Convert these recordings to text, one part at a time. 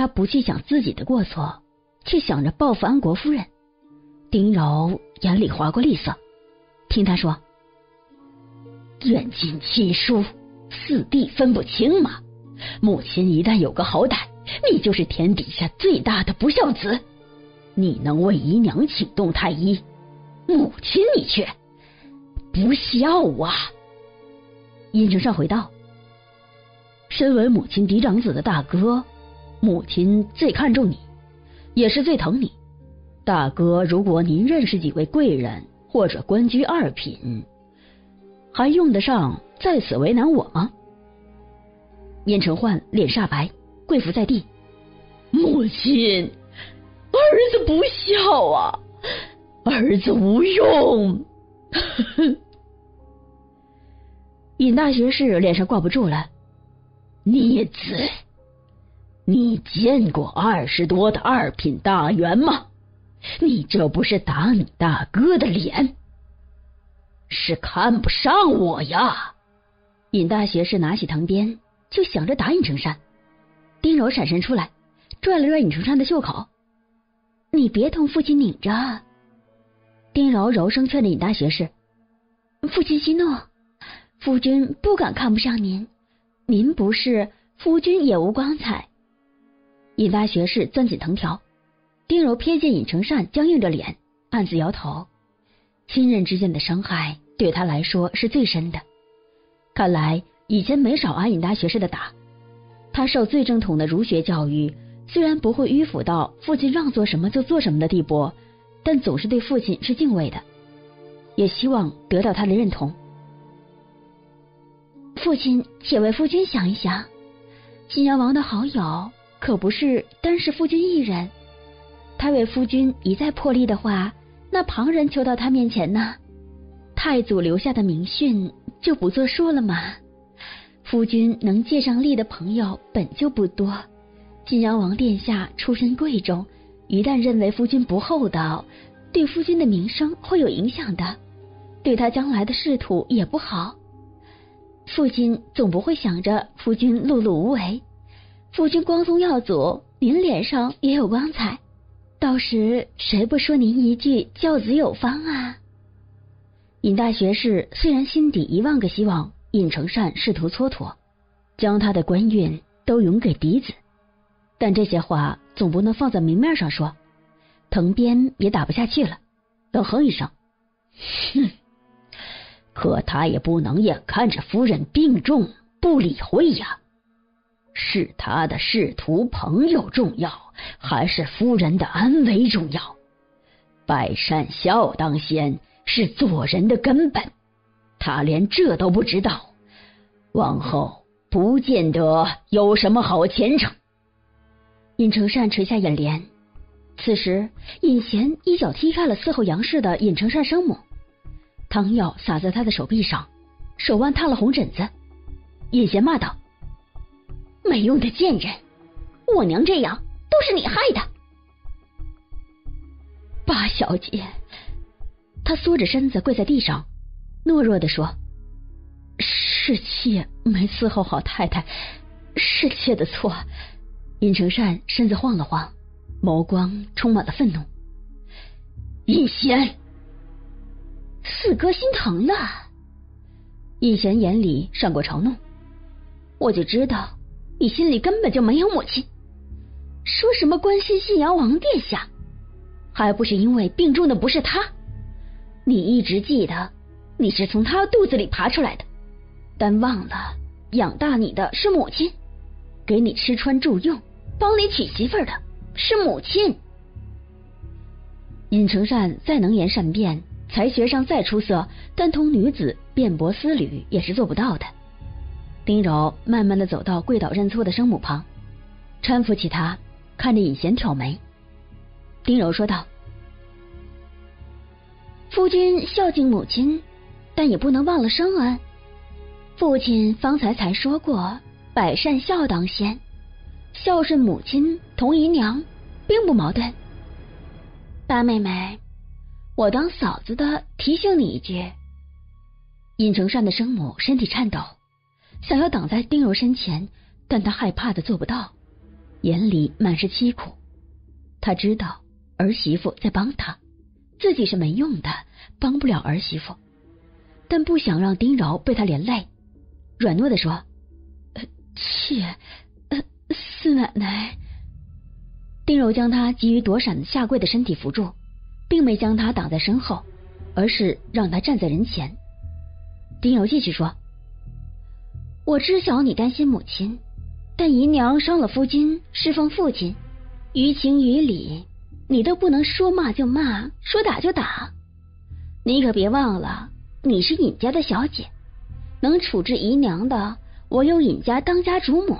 他不去想自己的过错，却想着报复安国夫人。丁柔眼里划过厉色，听他说：“远近亲疏，四弟分不清吗？母亲一旦有个好歹，你就是天底下最大的不孝子。你能为姨娘请动太医，母亲你却不孝啊！”殷承善回道。身为母亲嫡长子的大哥，母亲最看重你，也是最疼你。大哥，如果您认识几位贵人或者官居二品，还用得上在此为难我吗？燕承焕脸煞白，跪伏在地。母亲，儿子不孝啊，儿子无用。尹大学士脸上挂不住了。孽子，你见过二十多的二品大员吗？你这不是打你大哥的脸，是看不上我呀！尹大学士拿起藤鞭，就想着打尹成山。丁柔闪身出来，拽了拽尹成山的袖口：“你别同父亲拧着。”丁柔柔声劝着尹大学士：“父亲息怒，夫君不敢看不上您。”您不是夫君也无光彩。尹大学士攥紧藤条，丁柔瞥见尹成善僵硬着脸，暗自摇头。亲人之间的伤害对他来说是最深的。看来以前没少挨尹大学士的打。他受最正统的儒学教育，虽然不会迂腐到父亲让做什么就做什么的地步，但总是对父亲是敬畏的，也希望得到他的认同。父亲，且为夫君想一想，晋阳王的好友可不是单是夫君一人。他为夫君一再破例的话，那旁人求到他面前呢？太祖留下的名训就不作数了吗？夫君能借上力的朋友本就不多。晋阳王殿下出身贵重，一旦认为夫君不厚道，对夫君的名声会有影响的，对他将来的仕途也不好。父亲总不会想着夫君碌碌无为，夫君光宗耀祖，您脸上也有光彩，到时谁不说您一句教子有方啊？尹大学士虽然心底一万个希望尹承善试图蹉跎，将他的官运都匀给嫡子，但这些话总不能放在明面上说，藤鞭也打不下去了，冷哼一声，哼。可他也不能眼看着夫人病重不理会呀，是他的仕途朋友重要，还是夫人的安危重要？百善孝当先是做人的根本，他连这都不知道，往后不见得有什么好前程。尹承善垂下眼帘，此时尹贤一脚踢开了伺候杨氏的尹承善生母。汤药洒在他的手臂上，手腕烫了红疹子。尹贤骂道：“没用的贱人！我娘这样都是你害的。”八小姐，她缩着身子跪在地上，懦弱的说：“是妾没伺候好太太，是妾的错。”尹承善身子晃了晃，眸光充满了愤怒。尹贤。四哥心疼了，尹贤眼里闪过嘲弄，我就知道你心里根本就没有母亲，说什么关心信阳王殿下，还不是因为病重的不是他？你一直记得你是从他肚子里爬出来的，但忘了养大你的是母亲，给你吃穿住用，帮你娶媳妇的是母亲。尹承善再能言善辩。才学上再出色，但同女子辩驳思虑也是做不到的。丁柔慢慢的走到跪倒认错的生母旁，搀扶起她，看着尹贤挑眉。丁柔说道：“夫君孝敬母亲，但也不能忘了生恩。父亲方才才说过，百善孝当先，孝顺母亲同姨娘，并不矛盾。大妹妹。”我当嫂子的提醒你一句。尹承善的生母身体颤抖，想要挡在丁柔身前，但他害怕的做不到。眼里满是凄苦。他知道儿媳妇在帮他，自己是没用的，帮不了儿媳妇，但不想让丁柔被他连累，软糯的说：“呃妾，四奶奶。”丁柔将他急于躲闪下跪的身体扶住，并没将他挡在身后，而是让他站在人前。丁柔继续说：“我知晓你担心母亲，但姨娘伤了夫君，侍奉父亲，于情于理，你都不能说骂就骂，说打就打。你可别忘了，你是尹家的小姐，能处置姨娘的，我有尹家当家主母。”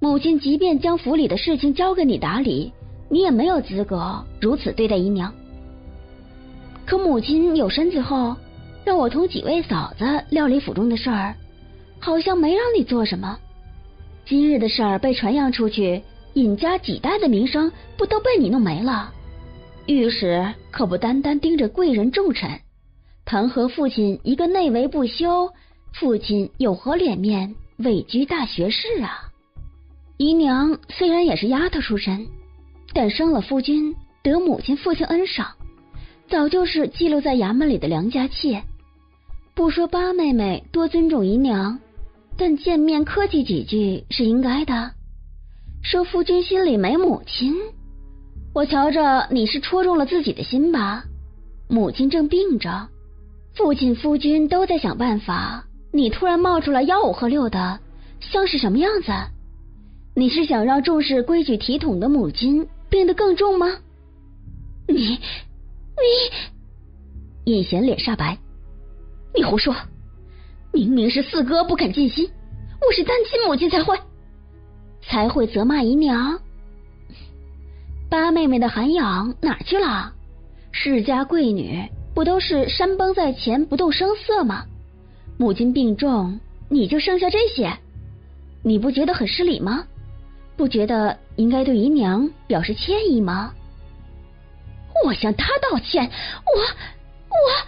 母亲即便将府里的事情交给你打理，你也没有资格如此对待姨娘。可母亲有身子后，让我同几位嫂子料理府中的事儿，好像没让你做什么。今日的事儿被传扬出去，尹家几代的名声不都被你弄没了？御史可不单单盯着贵人重臣，弹劾父亲一个内为不修，父亲有何脸面位居大学士啊？姨娘虽然也是丫头出身，但生了夫君，得母亲父亲恩赏，早就是记录在衙门里的良家妾。不说八妹妹多尊重姨娘，但见面客气几句是应该的。说夫君心里没母亲，我瞧着你是戳中了自己的心吧？母亲正病着，父亲夫君都在想办法，你突然冒出来吆五喝六的，像是什么样子？你是想让重视规矩体统的母亲病得更重吗？你你，尹贤脸煞白，你胡说！明明是四哥不肯尽心，我是单亲母亲才会才会责骂姨娘。八妹妹的涵养哪去了？世家贵女不都是山崩在前不动声色吗？母亲病重，你就剩下这些，你不觉得很失礼吗？不觉得应该对姨娘表示歉意吗？我向她道歉，我我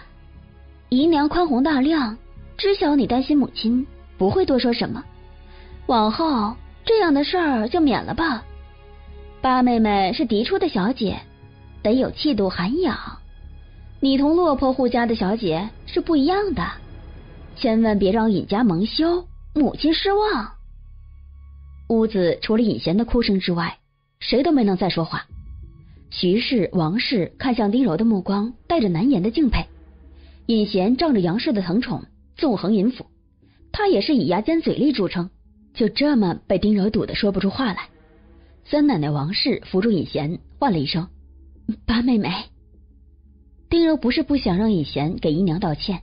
姨娘宽宏大量，知晓你担心母亲，不会多说什么。往后这样的事儿就免了吧。八妹妹是嫡出的小姐，得有气度涵养。你同落魄户家的小姐是不一样的，千万别让尹家蒙羞，母亲失望。屋子除了尹贤的哭声之外，谁都没能再说话。徐氏、王氏看向丁柔的目光带着难言的敬佩。尹贤仗着杨氏的疼宠，纵横尹府，他也是以牙尖嘴利著称，就这么被丁柔堵得说不出话来。三奶奶王氏扶住尹贤，唤了一声：“八妹妹。”丁柔不是不想让尹贤给姨娘道歉，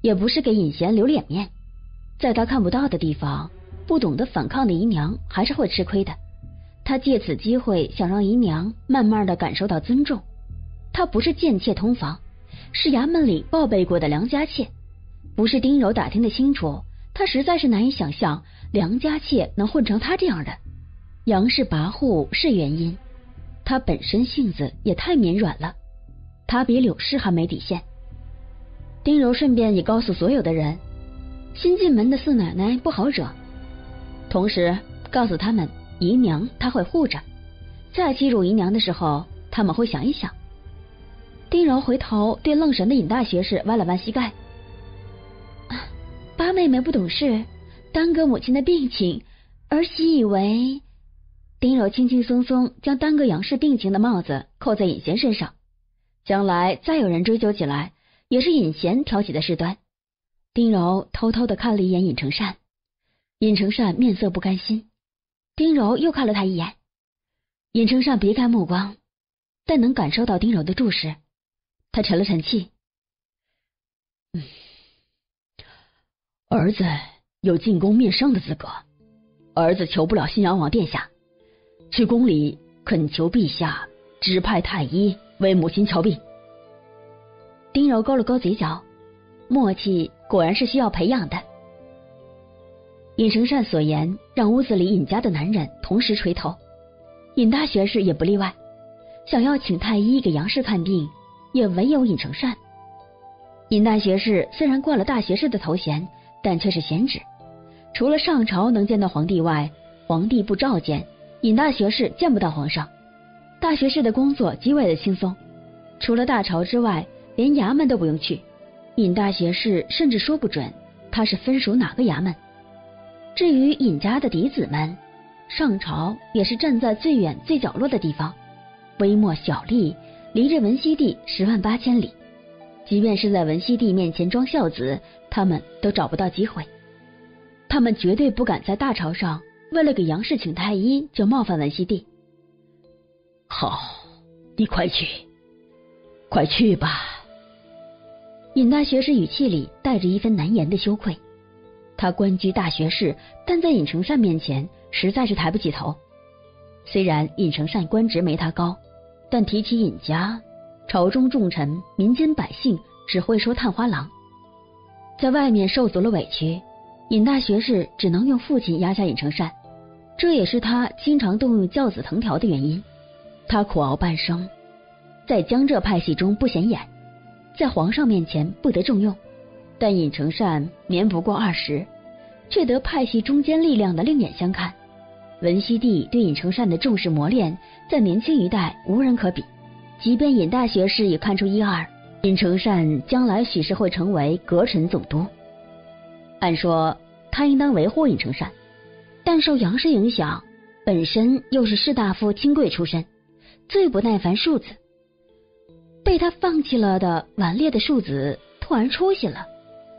也不是给尹贤留脸面，在他看不到的地方。不懂得反抗的姨娘还是会吃亏的。他借此机会想让姨娘慢慢的感受到尊重。她不是贱妾通房，是衙门里报备过的良家妾。不是丁柔打听的清楚，他实在是难以想象梁家妾能混成他这样的。杨氏跋扈是原因，他本身性子也太绵软了。他比柳氏还没底线。丁柔顺便也告诉所有的人，新进门的四奶奶不好惹。同时告诉他们，姨娘他会护着，再欺辱姨娘的时候，他们会想一想。丁柔回头对愣神的尹大学士弯了弯膝盖：“八妹妹不懂事，耽搁母亲的病情，儿媳以为……”丁柔轻轻松松将耽搁杨氏病情的帽子扣在尹贤身上，将来再有人追究起来，也是尹贤挑起的事端。丁柔偷偷的看了一眼尹承善。尹承善面色不甘心，丁柔又看了他一眼。尹承善别开目光，但能感受到丁柔的注视。他沉了沉气：“嗯，儿子有进宫面圣的资格，儿子求不了新阳王殿下，去宫里恳求陛下指派太医为母亲瞧病。”丁柔勾了勾嘴角，默契果然是需要培养的。尹承善所言，让屋子里尹家的男人同时垂头，尹大学士也不例外。想要请太医给杨氏看病，也唯有尹承善。尹大学士虽然挂了大学士的头衔，但却是闲职，除了上朝能见到皇帝外，皇帝不召见，尹大学士见不到皇上。大学士的工作极为的轻松，除了大朝之外，连衙门都不用去。尹大学士甚至说不准他是分属哪个衙门。至于尹家的嫡子们，上朝也是站在最远最角落的地方，微末小吏，离着文熙帝十万八千里。即便是在文熙帝面前装孝子，他们都找不到机会。他们绝对不敢在大朝上为了给杨氏请太医就冒犯文熙帝。好，你快去，快去吧。尹大学士语气里带着一分难言的羞愧。他官居大学士，但在尹承善面前实在是抬不起头。虽然尹承善官职没他高，但提起尹家，朝中重臣、民间百姓只会说探花郎。在外面受足了委屈，尹大学士只能用父亲压下尹承善，这也是他经常动用教子藤条的原因。他苦熬半生，在江浙派系中不显眼，在皇上面前不得重用。但尹承善年不过二十，却得派系中坚力量的另眼相看。文熙帝对尹承善的重视磨练，在年轻一代无人可比。即便尹大学士也看出一二，尹承善将来许是会成为阁臣总督。按说他应当维护尹承善，但受杨氏影响，本身又是士大夫亲贵出身，最不耐烦庶子。被他放弃了的顽劣的庶子，突然出息了。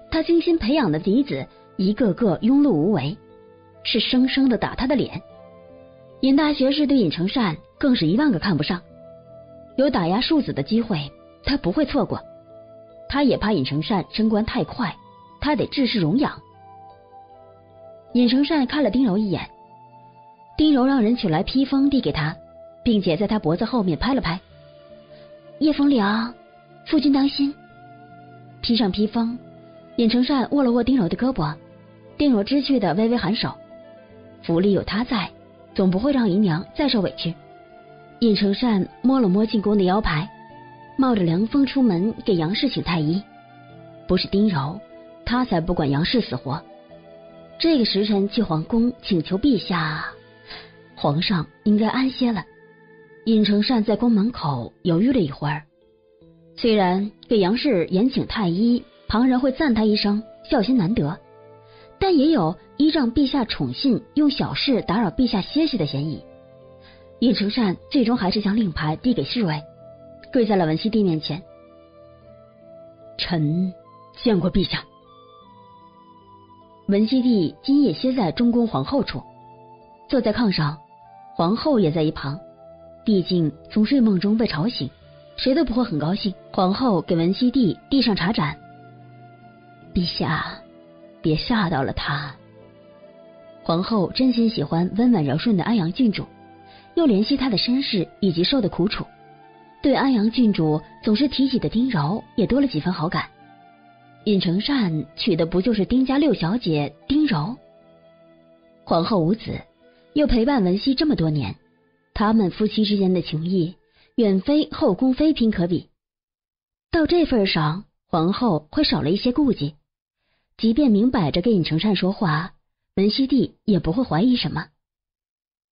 他精心培养的嫡子一个个庸碌无为，是生生的打他的脸。尹大学士对尹承善更是一万个看不上，有打压庶子的机会，他不会错过。他也怕尹承善升官太快，他得治世容养。尹承善看了丁柔一眼，丁柔让人取来披风递给他，并且在他脖子后面拍了拍：“叶风凉，夫君当心。”披上披风。尹承善握了握丁柔的胳膊，丁柔知趣的微微颔首。府里有他在，总不会让姨娘再受委屈。尹承善摸了摸进宫的腰牌，冒着凉风出门给杨氏请太医。不是丁柔，他才不管杨氏死活。这个时辰去皇宫请求陛下，皇上应该安歇了。尹承善在宫门口犹豫了一会儿，虽然给杨氏延请太医。旁人会赞他一声孝心难得，但也有依仗陛下宠信，用小事打扰陛下歇息的嫌疑。尹承善最终还是将令牌递给侍卫，跪在了文熙帝面前。臣见过陛下。文熙帝今夜歇在中宫皇后处，坐在炕上，皇后也在一旁。毕竟从睡梦中被吵醒，谁都不会很高兴。皇后给文熙帝递上茶盏。陛下，别吓到了他。皇后真心喜欢温婉柔顺的安阳郡主，又怜惜他的身世以及受的苦楚，对安阳郡主总是提起的丁柔也多了几分好感。尹承善娶的不就是丁家六小姐丁柔？皇后无子，又陪伴文熙这么多年，他们夫妻之间的情谊远非后宫妃嫔可比。到这份上，皇后会少了一些顾忌。即便明摆着跟尹承善说话，文熙帝也不会怀疑什么。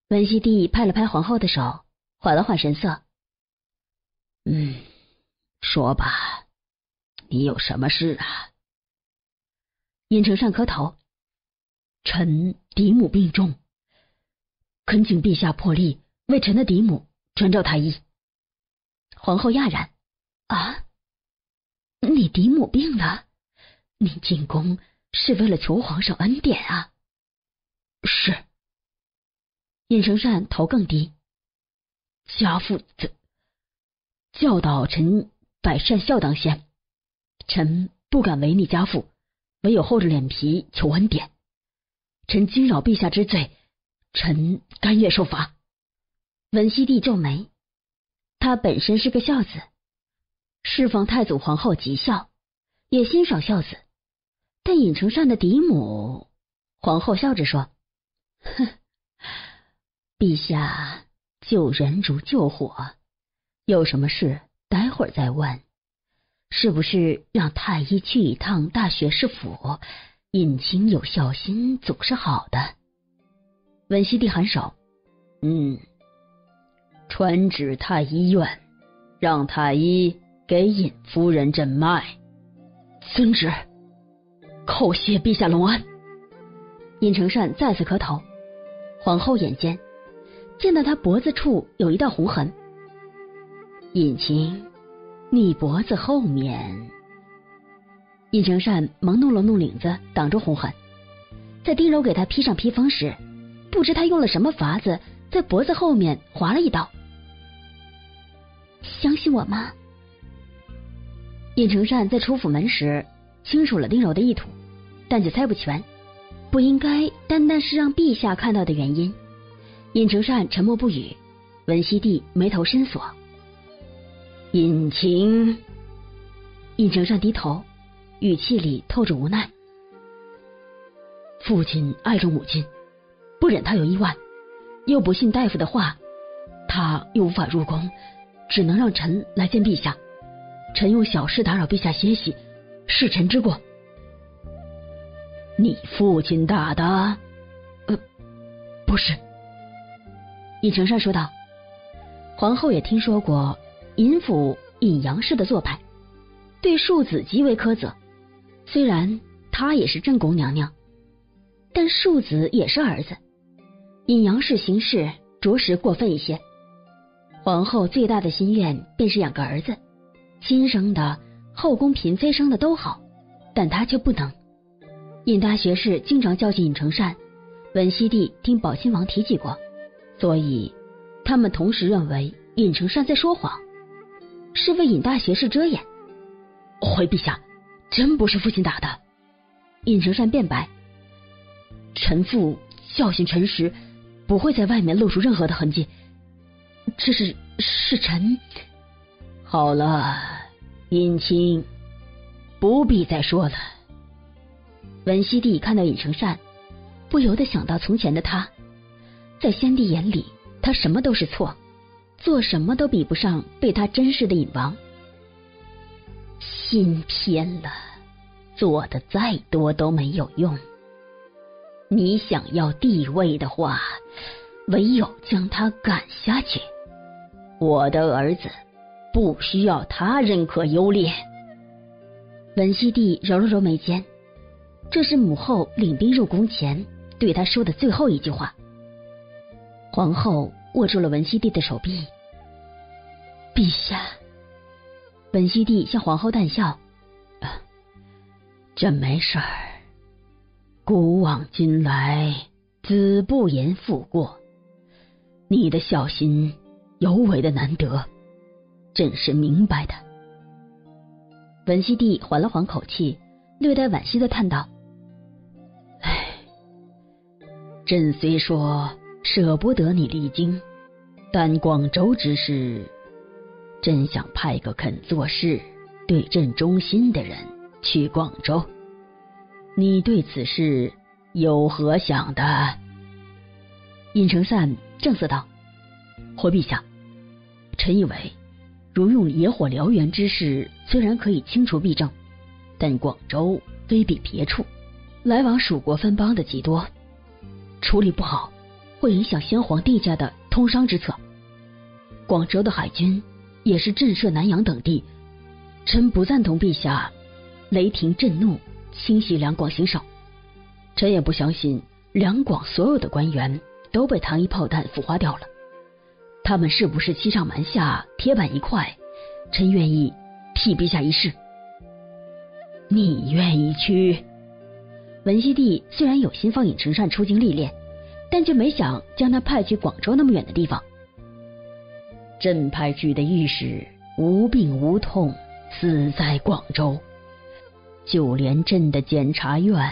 文熙帝拍了拍皇后的手，缓了缓神色。说吧，你有什么事啊？尹承善磕头，臣嫡母病重，恳请陛下破例为臣的嫡母传召太医。皇后讶然：啊，你嫡母病了？你进宫是为了求皇上恩典啊？是。尹承善头更低。家父教教导臣百善孝当先，臣不敢违逆家父，唯有厚着脸皮求恩典。臣惊扰陛下之罪，臣甘愿受罚。文熙帝皱眉，他本身是个孝子，侍奉太祖皇后极孝，也欣赏孝子。但尹承善的嫡母皇后笑着说：“哼，陛下救人如救火，有什么事待会儿再问。是不是让太医去一趟大学士府？尹亲有孝心总是好的。”文熙帝颔首：“嗯，传旨太医院，让太医给尹夫人诊脉。遵旨。叩谢陛下隆恩。尹承善再次磕头。皇后眼尖，见到他脖子处有一道红痕。尹清，你脖子后面。尹承善忙弄了弄领子，挡住红痕。在丁柔给他披上披风时，不知他用了什么法子，在脖子后面划了一刀。相信我吗？尹承善在出府门时清楚了丁柔的意图，但却猜不全。不应该单单是让陛下看到的原因。尹承善沉默不语，文熙帝眉头深锁。尹晴，尹承善低头，语气里透着无奈。父亲爱着母亲，不忍他有意外，又不信大夫的话，他又无法入宫，只能让臣来见陛下。臣用小事打扰陛下歇息，是臣之过。你父亲打的？呃，不是。尹承善说道。皇后也听说过尹府尹杨氏的做派，对庶子极为苛责。虽然她也是正宫娘娘，但庶子也是儿子。尹杨氏行事着实过分一些。皇后最大的心愿便是养个儿子，亲生的、后宫嫔妃生的都好，但她却不能。尹大学士经常教训尹承善，文熙帝听宝亲王提起过，所以他们同时认为尹承善在说谎，是为尹大学士遮掩。回陛下，真不是父亲打的。尹承善辩白，臣父教训臣时不会在外面露出任何的痕迹，这是是臣。好了，尹清，不必再说了。文熙帝看到尹承善，不由得想到从前的他，在先帝眼里，他什么都是错，做什么都比不上被他珍视的尹王。心偏了，做的再多都没有用。你想要帝位的话，唯有将他赶下去。我的儿子不需要他认可优劣。文熙帝揉了揉眉间。这是母后领兵入宫前对他说的最后一句话。皇后握住了文熙帝的手臂。陛下，文熙帝向皇后淡笑：“朕没事儿。古往今来，子不言父过。你的孝心尤为的难得，朕是明白的。”文熙帝缓了缓口气，略带惋惜的叹道。朕虽说舍不得你离京，但广州之事，朕想派个肯做事、对朕忠心的人去广州。你对此事有何想的？尹承善正色道：“回陛下，臣以为，如用野火燎原之事，虽然可以清除弊政，但广州非比别处，来往蜀国分邦的极多。”处理不好，会影响先皇帝家的通商之策。广州的海军也是震慑南阳等地，臣不赞同陛下雷霆震怒，清洗两广行省。臣也不相信两广所有的官员都被糖衣炮弹腐化掉了。他们是不是欺上瞒下、铁板一块？臣愿意替陛下一试。你愿意去？文熙帝虽然有心放尹承善出京历练，但却没想将他派去广州那么远的地方。朕派去的御史无病无痛死在广州，就连朕的检察院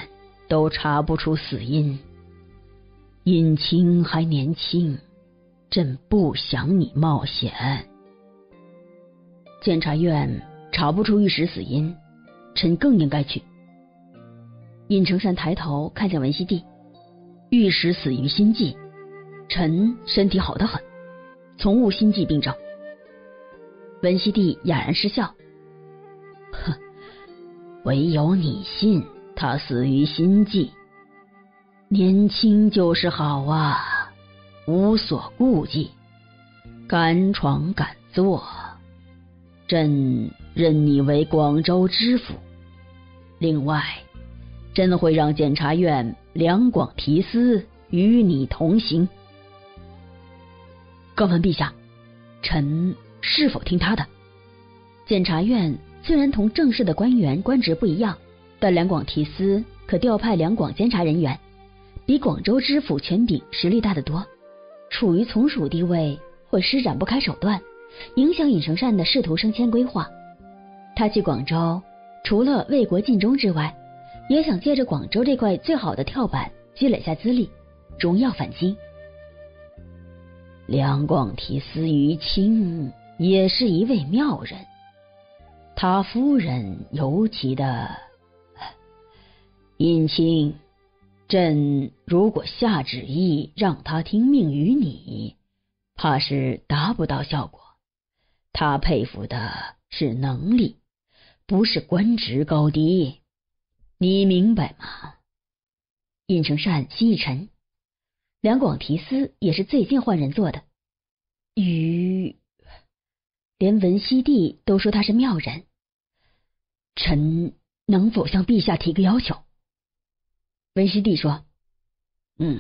都查不出死因。尹清还年轻，朕不想你冒险。检察院查不出御史死因，臣更应该去。尹承善抬头看见文熙帝，御史死于心悸，臣身体好得很，从无心悸病症。文熙帝哑然失笑，哼，唯有你信他死于心悸，年轻就是好啊！无所顾忌，敢闯敢做。朕任你为广州知府。另外，朕会让检察院两广提司与你同行。告问陛下，臣是否听他的？检察院虽然同正式的官员官职不一样，但两广提司可调派两广监察人员，比广州知府权柄实力大得多。处于从属地位，会施展不开手段，影响尹承善的仕途升迁规划。他去广州，除了为国尽忠之外，也想借着广州这块最好的跳板，积累下资历，荣耀返京。梁广提司于清也是一位妙人。他夫人尤其的殷清，朕如果下旨意让他听命于你，怕是达不到效果。他佩服的是能力，不是官职高低，你明白吗？尹承善心一沉，两广提司也是最近换人做的，与连文熙帝都说他是妙人。臣能否向陛下提个要求？文熙帝说：“嗯，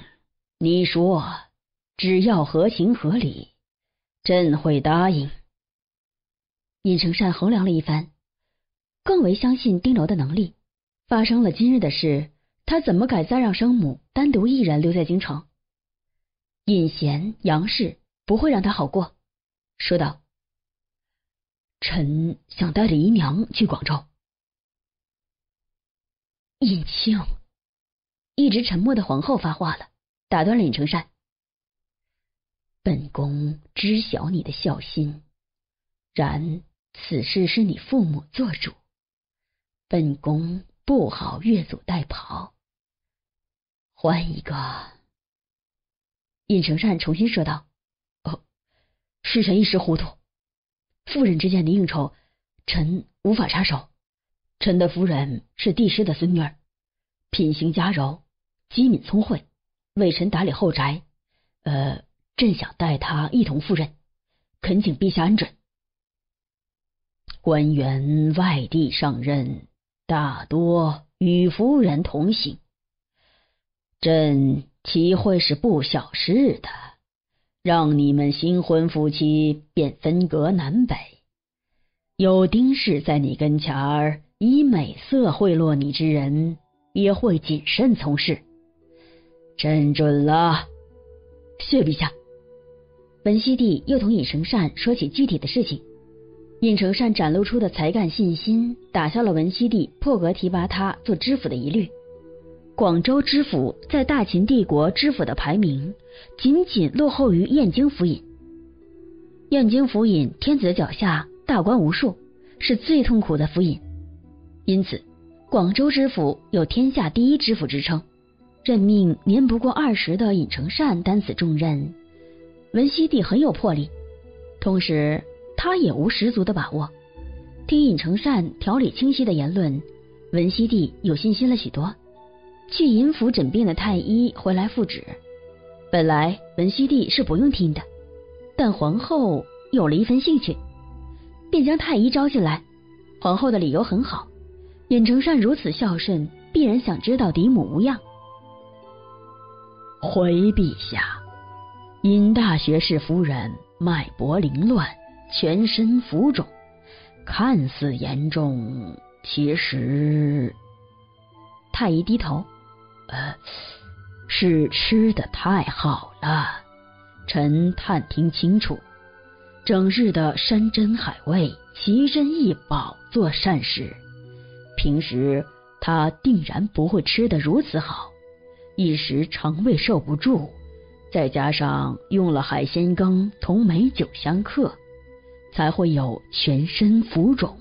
你说，只要合情合理，朕会答应。”尹承善衡量了一番，更为相信丁柔的能力。发生了今日的事，他怎么敢再让生母单独一人留在京城？尹贤、杨氏不会让他好过，说道：“臣想带着姨娘去广州。”尹庆，一直沉默的皇后发话了，打断了尹承善。本宫知晓你的孝心，然此事是你父母做主，本宫不好越俎代庖。换一个。尹承善重新说道：“哦，是臣一时糊涂。夫人之间的应酬，臣无法插手。”臣的夫人是帝师的孙女儿，品行佳柔，机敏聪慧，为臣打理后宅。呃，朕想带她一同赴任，恳请陛下恩准。官员外地上任，大多与夫人同行，朕岂会是不小事的？让你们新婚夫妻便分隔南北，有丁氏在你跟前儿。以美色贿赂你之人，也会谨慎从事。朕准了，谢陛下。文熙帝又同尹承善说起具体的事情，尹承善展露出的才干信心，打消了文熙帝破格提拔他做知府的疑虑。广州知府在大秦帝国知府的排名，仅仅落后于燕京府尹。燕京府尹天子脚下，大官无数，是最痛苦的府尹。因此，广州知府有“天下第一知府”之称。任命年不过二十的尹承善担此重任，文熙帝很有魄力，同时他也无十足的把握。听尹承善条理清晰的言论，文熙帝有信心了许多。去尹府诊病的太医回来复旨，本来文熙帝是不用听的，但皇后有了一份兴趣，便将太医招进来。皇后的理由很好。尹承善如此孝顺，必然想知道嫡母无恙。回陛下，尹大学士夫人脉搏凌乱，全身浮肿，看似严重，其实……太医低头，呃，是吃的太好了。臣探听清楚，整日的山珍海味，奇珍异宝做膳食。平时他定然不会吃得如此好，一时肠胃受不住，再加上用了海鲜羹同美酒相克，才会有全身浮肿。